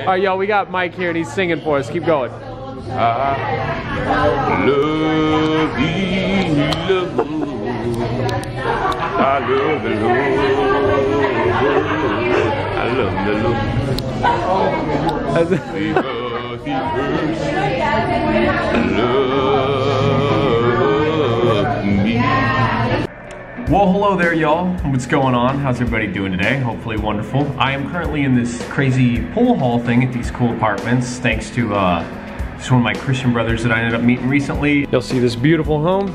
All right, yo, we got Mike here and he's singing for us. Keep going. I love thee, love. I love the Lord. I love the Lord. Because he first Well, hello there, y'all. What's going on? How's everybody doing today? Hopefully wonderful. I am currently in this crazy pool hall thing at these cool apartments, thanks to uh, just one of my Christian brothers that I ended up meeting recently. You'll see this beautiful home.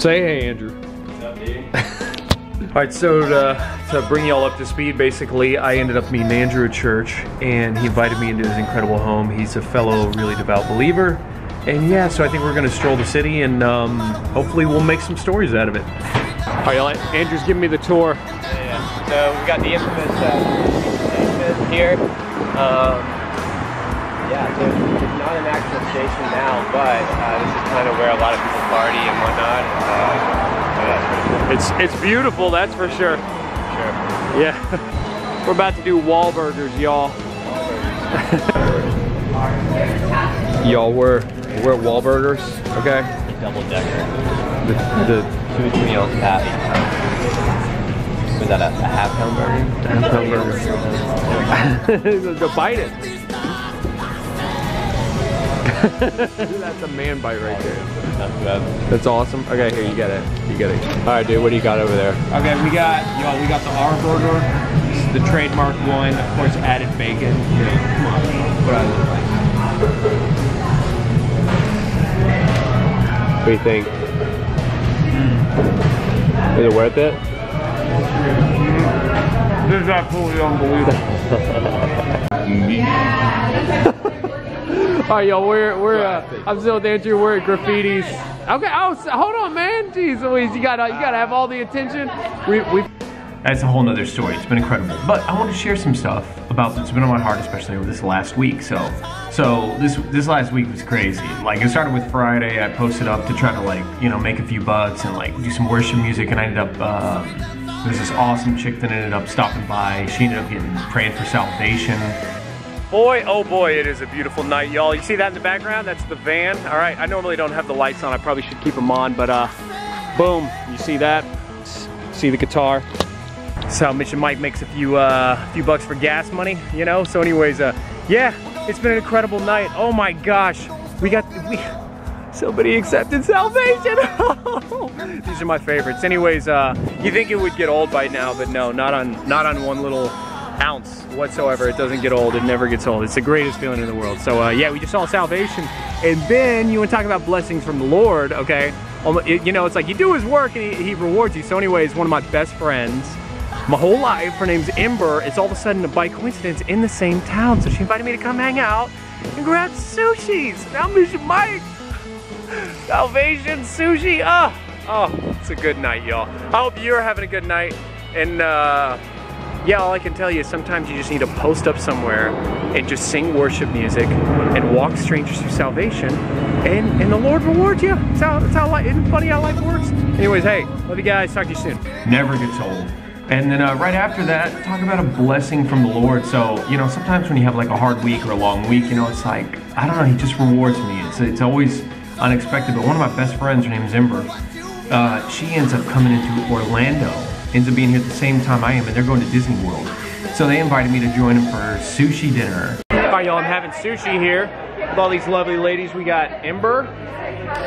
Say hey, Andrew. What's up, dude? All right, so to, to bring y'all up to speed, basically, I ended up meeting Andrew at church, and he invited me into his incredible home. He's a fellow really devout believer, and yeah, so I think we're gonna stroll the city, and um, hopefully we'll make some stories out of it. All right, y'all, Andrew's giving me the tour. Yeah. So we got the infamous uh, station here. Um, yeah, so it's not an actual station now, but uh, this is kind of where a lot of people party and whatnot. Uh, yeah, it's cool. It's it's beautiful, that's for sure. Sure. Yeah, we're about to do Wahlburgers, y'all. y'all, we're we're at Wahlburgers, okay? Double decker. The, the Two between ounce patty. Was that a, a half pound burger? half pound burger. Go bite it. That's a man bite right there. Not too. That's awesome. Okay, here you get it. You get it. All right, dude. What do you got over there? Okay, we got, y'all, we got the R burger. This is the trademark one. Of course, added bacon. Yeah, come on. What I look like. What do you think? Is it worth it? This is absolutely unbelievable. All right, y'all. We're we're. Uh, I'm still with Andrew. We're at Graffiti's. Okay. Oh, hold on, man. Jeez, Louise, you gotta you gotta have all the attention. We we. That's a whole nother story. It's been incredible. But I want to share some stuff about that's been on my heart, especially over this last week. So, so this this last week was crazy. Like it started with Friday. I posted up to try to like you know make a few bucks and like do some worship music, and I ended up. Uh, there's this awesome chick that ended up stopping by. She ended up getting praying for salvation. Boy, oh boy, it is a beautiful night, y'all. You see that in the background? That's the van. All right, I normally don't have the lights on. I probably should keep them on, but uh, boom, you see that? See the guitar? So Mission Mike makes a few uh, few bucks for gas money, you know. So, anyways, uh, yeah, it's been an incredible night. Oh my gosh, we got we somebody accepted salvation. These are my favorites. Anyways, uh, you think it would get old by now, but no, not on not on one little ounce whatsoever. It doesn't get old. It never gets old. It's the greatest feeling in the world. So uh, yeah, we just saw salvation, and then you want to talk about blessings from the Lord, okay? Um, you know, it's like you do His work and He, he rewards you. So, anyways, one of my best friends. My whole life, her name's Ember. It's all of a sudden a by coincidence in the same town. So she invited me to come hang out and grab sushis. Now Mike. Salvation sushi. Ah, oh, it's a good night, y'all. I hope you're having a good night. And uh, yeah, all I can tell you is sometimes you just need to post up somewhere and just sing worship music and walk strangers through salvation, and, and the Lord rewards you. That's how, that's how life, isn't funny how life works? Anyways, hey, love you guys. Talk to you soon. never gets old. And then uh, right after that, talk about a blessing from the Lord. So, you know, sometimes when you have like a hard week or a long week, you know, it's like, I don't know, He just rewards me. It's, it's always unexpected. But one of my best friends, her name is Ember, uh, she ends up coming into Orlando, ends up being here at the same time I am, and they're going to Disney World. So they invited me to join them for sushi dinner. All right, y'all, I'm having sushi here with all these lovely ladies. We got Ember,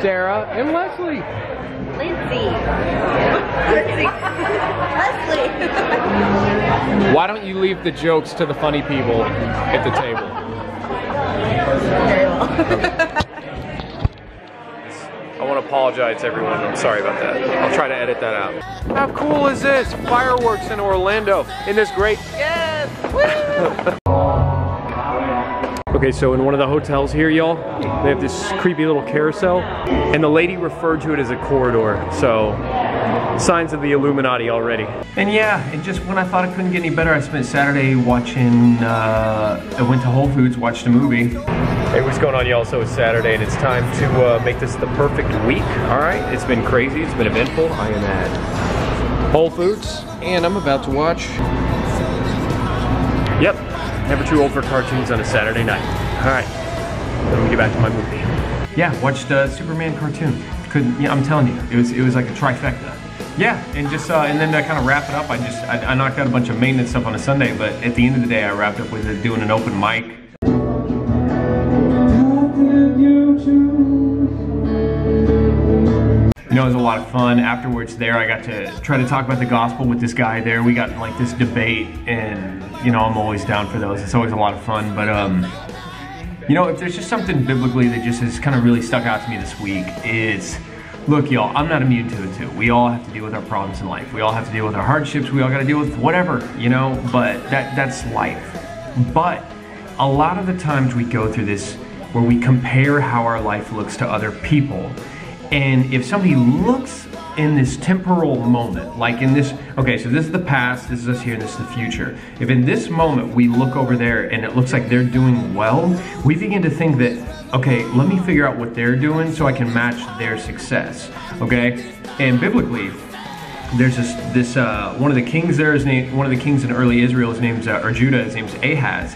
Sarah, and Leslie. Lindsay. Lindsay. Leslie. Why don't you leave the jokes to the funny people at the table? Very well. I want to apologize to everyone. I'm sorry about that. I'll try to edit that out. How cool is this? Fireworks in Orlando. Isn't this great? Yes! okay, so in one of the hotels here, y'all, they have this creepy little carousel, and the lady referred to it as a corridor. So, signs of the Illuminati already. And yeah, and just when I thought it couldn't get any better, I spent Saturday watching, uh, I went to Whole Foods, watched a movie. Hey, what's going on, y'all? So it's Saturday, and it's time to uh, make this the perfect week. All right, it's been crazy. It's been eventful. I am at Whole Foods, and I'm about to watch. Yep, Never too old for cartoons on a Saturday night. All right, let me get back to my movie. Yeah, watched uh, Superman cartoon. Couldn't. Yeah, I'm telling you, it was it was like a trifecta. Yeah, and just uh, and then to kind of wrap it up, I just I, I knocked out a bunch of maintenance stuff on a Sunday, but at the end of the day, I wrapped up with it doing an open mic. Know, it was a lot of fun. Afterwards, there, I got to try to talk about the gospel with this guy there. We got like this debate, and you know, I'm always down for those. It's always a lot of fun. But um, you know, if there's just something biblically that just has kind of really stuck out to me this week, is look, y'all, I'm not immune to it too. We all have to deal with our problems in life. We all have to deal with our hardships. We all got to deal with whatever, you know. But that that's life. But a lot of the times we go through this where we compare how our life looks to other people. And if somebody looks in this temporal moment, like in this, okay, so this is the past, this is us here, and this is the future. If in this moment we look over there and it looks like they're doing well, we begin to think that, okay, let me figure out what they're doing so I can match their success, okay? And biblically, there's this this uh, one of the kings there is named one of the kings in early Israel. His name's uh, or Judah. His name's Ahaz,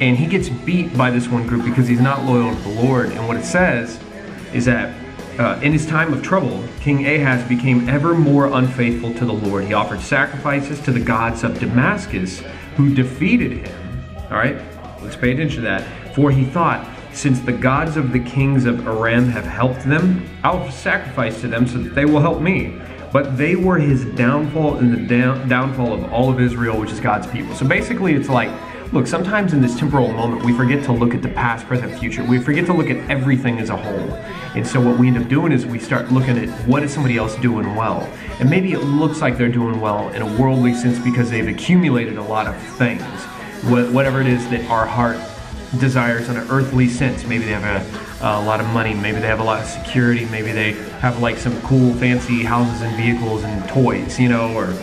and he gets beat by this one group because he's not loyal to the Lord. And what it says is that uh, in his time of trouble, King Ahaz became ever more unfaithful to the Lord. He offered sacrifices to the gods of Damascus, who defeated him. All right, let's pay attention to that. For he thought, since the gods of the kings of Aram have helped them, I'll sacrifice to them so that they will help me. But they were his downfall and the down, downfall of all of Israel, which is God's people. So basically, it's like, look, sometimes in this temporal moment, we forget to look at the past, present, future. We forget to look at everything as a whole. And so what we end up doing is we start looking at what is somebody else doing well. And maybe it looks like they're doing well in a worldly sense because they've accumulated a lot of things. Whatever it is that our heart desires in an earthly sense. Maybe they have a, a lot of money, maybe they have a lot of security, maybe they have like some cool fancy houses and vehicles and toys, you know, or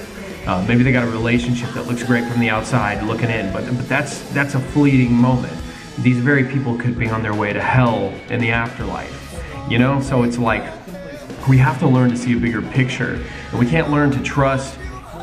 uh, maybe they got a relationship that looks great from the outside looking in, but, but that's, that's a fleeting moment. These very people could be on their way to hell in the afterlife, you know? So it's like we have to learn to see a bigger picture. And we can't learn to trust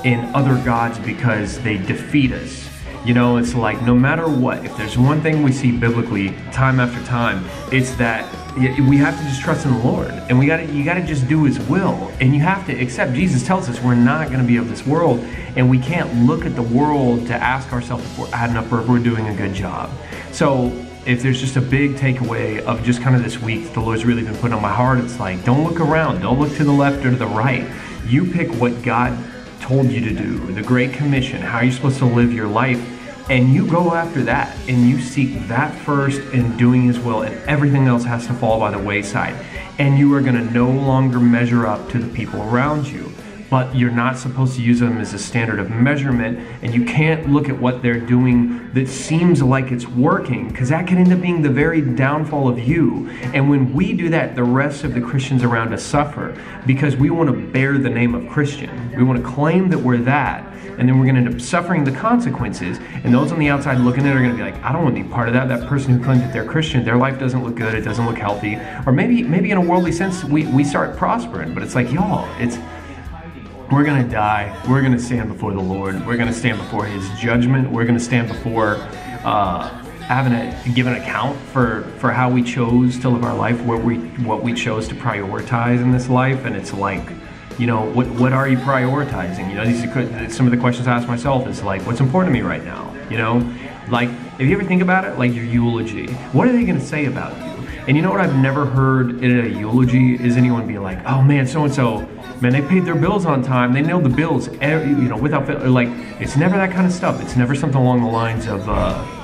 in other gods because they defeat us. You know, it's like no matter what, if there's one thing we see biblically time after time, it's that we have to just trust in the Lord, and we got to you got to just do His will, and you have to accept. Jesus tells us we're not going to be of this world, and we can't look at the world to ask ourselves if we're adding up or if we're doing a good job. So if there's just a big takeaway of just kind of this week the Lord's really been putting on my heart, it's like don't look around, don't look to the left or to the right. You pick what God told you to do, the Great Commission, how you're supposed to live your life, and you go after that and you seek that first in doing His will, and everything else has to fall by the wayside. And you are going to no longer measure up to the people around you. But you're not supposed to use them as a standard of measurement, and you can't look at what they're doing that seems like it's working, because that can end up being the very downfall of you. And when we do that, the rest of the Christians around us suffer because we want to bear the name of Christian. We want to claim that we're that, and then we're going to end up suffering the consequences. And those on the outside looking at it are going to be like, I don't want to be part of that. That person who claims that they're Christian, their life doesn't look good, it doesn't look healthy. Or maybe, maybe in a worldly sense, we, we start prospering, but it's like, y'all, it's we're going to die. We're going to stand before the Lord. We're going to stand before His judgment. We're going to stand before uh, having to give an account for, for how we chose to live our life, what we what we chose to prioritize in this life. And it's like, you know, what what are you prioritizing? You know, these are some of the questions I ask myself is like, what's important to me right now? You know, like if you ever think about it, like your eulogy, what are they going to say about you? And you know what I've never heard in a eulogy is anyone be like, oh man, so and so, man, they paid their bills on time. They nailed the bills, every, you know, without fail. Like, it's never that kind of stuff. It's never something along the lines of, uh,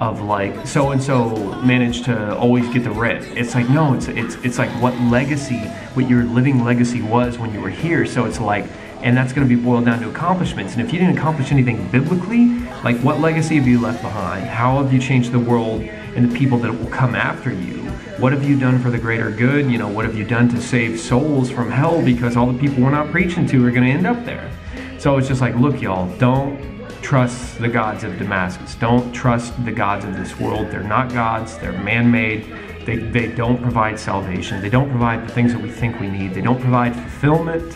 of like so and so managed to always get the rent. It's like no, it's it's it's like what legacy, what your living legacy was when you were here. So it's like, and that's going to be boiled down to accomplishments. And if you didn't accomplish anything biblically, like what legacy have you left behind? How have you changed the world and the people that will come after you? What have you done for the greater good? You know, what have you done to save souls from hell? Because all the people we're not preaching to are going to end up there. So it's just like, look, y'all, don't trust the gods of Damascus. Don't trust the gods of this world. They're not gods, they're man made. They, they don't provide salvation. They don't provide the things that we think we need. They don't provide fulfillment.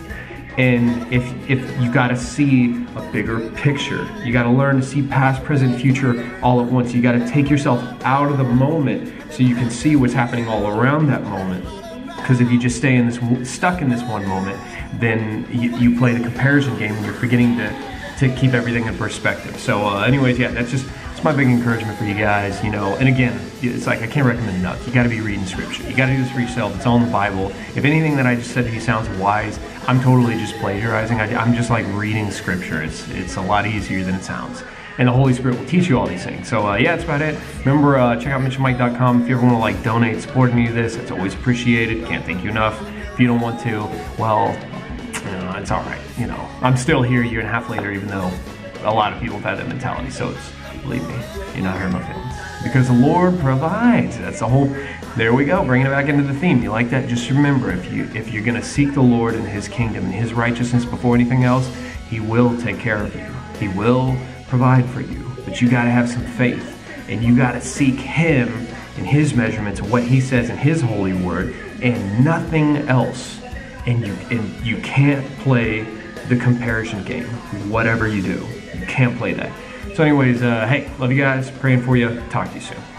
And if if you got to see a bigger picture, you got to learn to see past, present, future all at once. You got to take yourself out of the moment so you can see what's happening all around that moment. Because if you just stay in this stuck in this one moment, then you, you play the comparison game and you're forgetting to to keep everything in perspective. So, uh, anyways, yeah, that's just it's my big encouragement for you guys. You know, and again, it's like I can't recommend enough. You got to be reading scripture. You got to do this for yourself. It's all in the Bible. If anything that I just said to you sounds wise, I'm totally just plagiarizing. I, I'm just like reading scripture. It's it's a lot easier than it sounds. And the Holy Spirit will teach you all these things. So uh, yeah, that's about it. Remember, uh, check out MitchMike.com if you ever want to like donate, support any of this. It's always appreciated. Can't thank you enough. If you don't want to, well, you know, it's all right. You know, I'm still here a year and a half later, even though a lot of people have had that mentality. So it's, believe me, you're not hurting my feelings. Because the Lord provides. That's the whole. There we go, bringing it back into the theme. You like that? Just remember, if you if you're gonna seek the Lord and His kingdom and His righteousness before anything else, He will take care of you. He will provide for you. But you gotta have some faith, and you gotta seek Him in His measurements of what He says in His holy word, and nothing else. And you and you can't play the comparison game, whatever you do. You can't play that. So, anyways, uh, hey, love you guys. Praying for you. Talk to you soon.